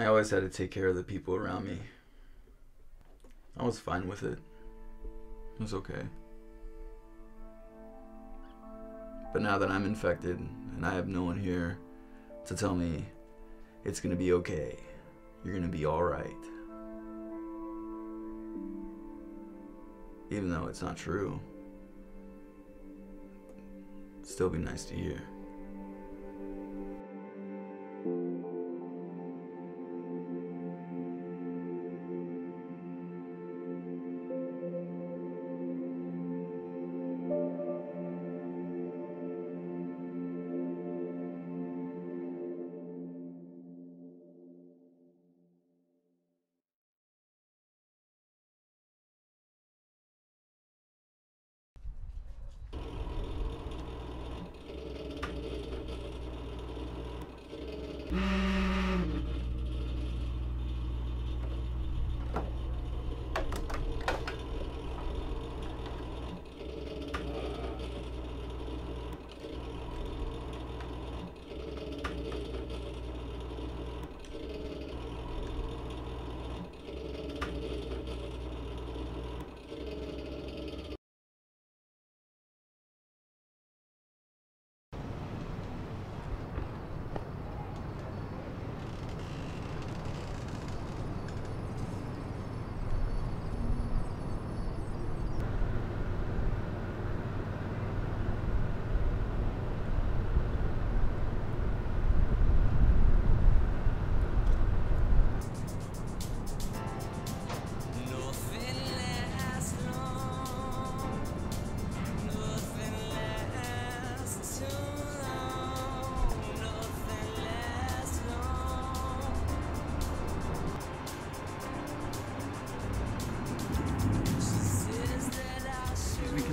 I always had to take care of the people around me. I was fine with it. It was okay. But now that I'm infected and I have no one here to tell me it's gonna be okay, you're gonna be alright. Even though it's not true, still be nice to hear.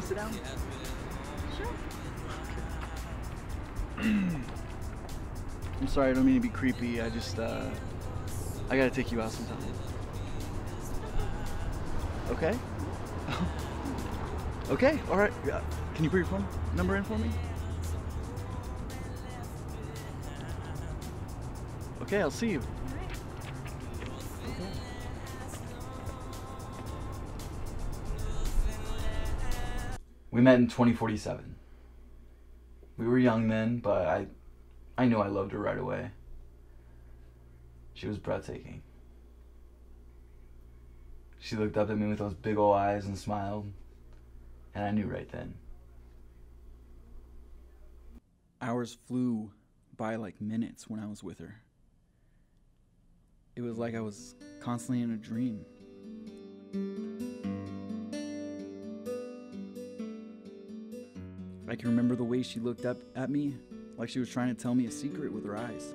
I sit down? Sure. I'm sorry, I don't mean to be creepy. I just, uh, I gotta take you out sometime. Okay? okay, alright. Can you put your phone number in for me? Okay, I'll see you. We met in 2047. We were young then, but I I knew I loved her right away. She was breathtaking. She looked up at me with those big old eyes and smiled, and I knew right then. Hours flew by like minutes when I was with her. It was like I was constantly in a dream. I can remember the way she looked up at me like she was trying to tell me a secret with her eyes.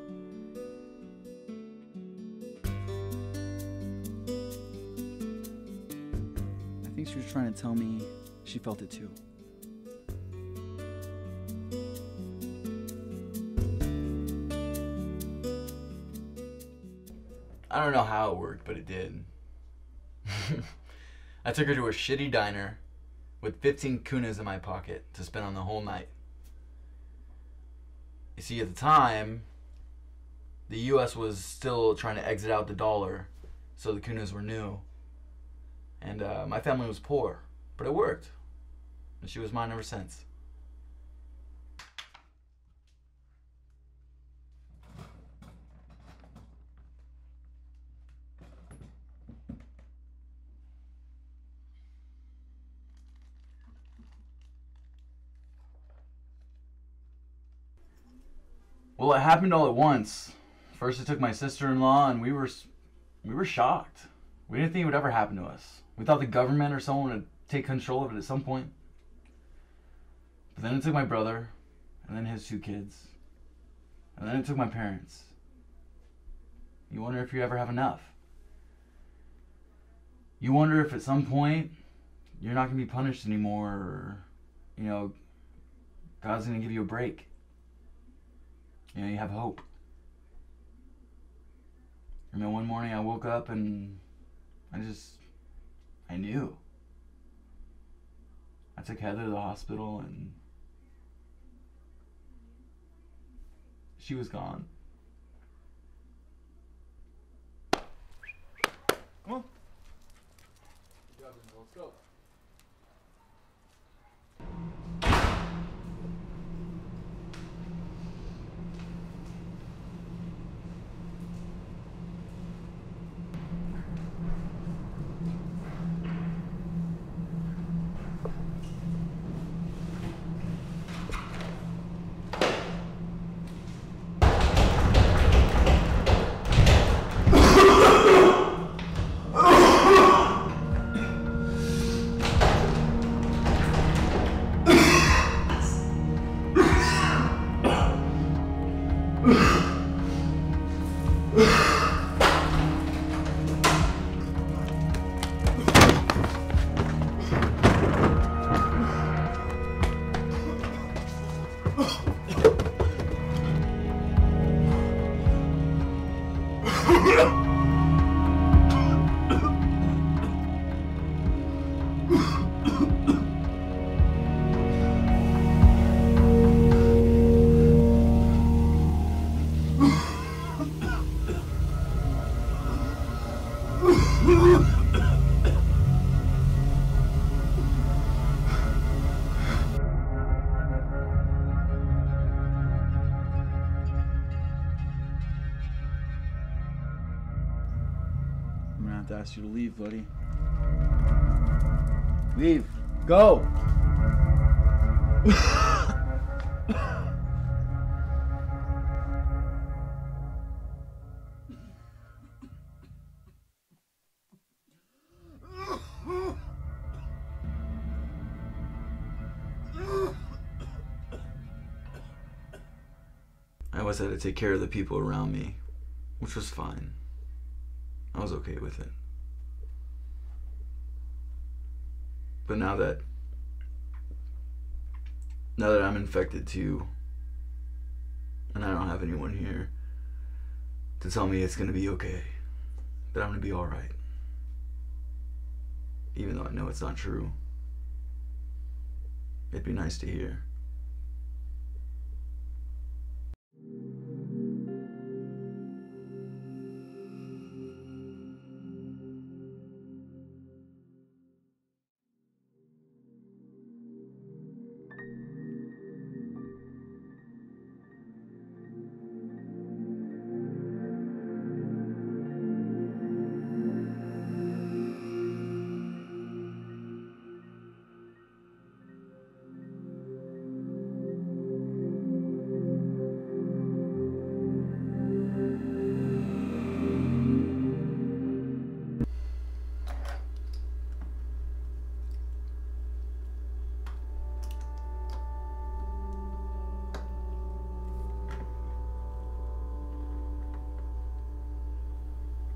I think she was trying to tell me she felt it too. I don't know how it worked, but it did. I took her to a shitty diner with 15 kunas in my pocket to spend on the whole night. You see, at the time, the US was still trying to exit out the dollar, so the kunas were new. And uh, my family was poor, but it worked. And she was mine ever since. Well, it happened all at once. First, it took my sister-in-law, and we were we were shocked. We didn't think it would ever happen to us. We thought the government or someone would take control of it at some point. But then it took my brother, and then his two kids, and then it took my parents. You wonder if you ever have enough. You wonder if at some point you're not going to be punished anymore, or, you know, God's going to give you a break. You know, you have hope. I mean, one morning I woke up and I just, I knew. I took Heather to the hospital and she was gone. Come on. Let's go. I'm to ask you to leave, buddy. Leave. Go. I always had to take care of the people around me, which was fine. Was okay with it. But now that now that I'm infected too and I don't have anyone here to tell me it's to be okay, that I'm to be all right. Even though I know it's not true. It'd be nice to hear.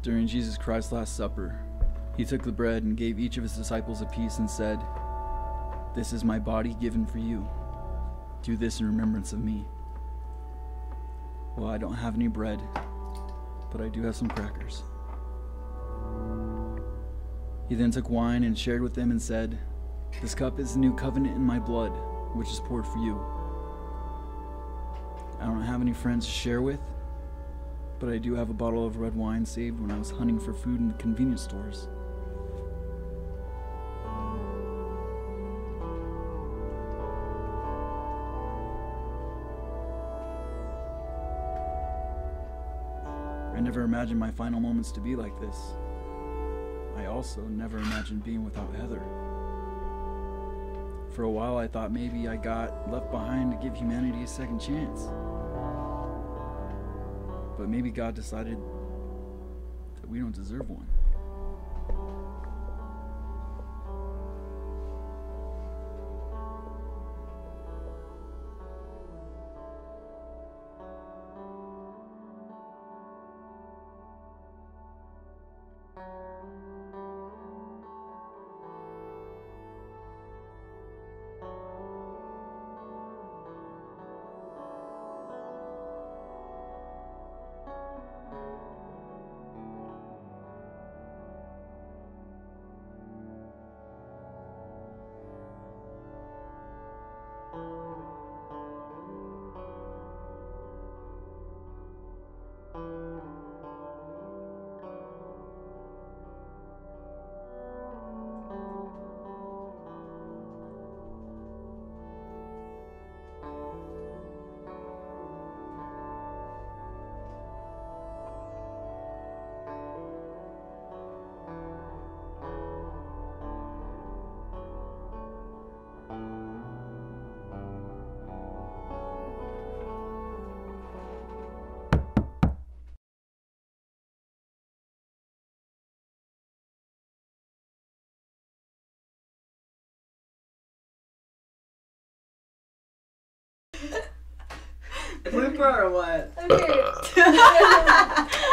During Jesus Christ's Last Supper, he took the bread and gave each of his disciples a piece and said, This is my body given for you. Do this in remembrance of me. Well, I don't have any bread, but I do have some crackers. He then took wine and shared with them and said, This cup is the new covenant in my blood, which is poured for you. I don't have any friends to share with, but I do have a bottle of red wine saved when I was hunting for food in the convenience stores. I never imagined my final moments to be like this. I also never imagined being without Heather. For a while, I thought maybe I got left behind to give humanity a second chance. But maybe God decided that we don't deserve one. Blooper or what? Okay.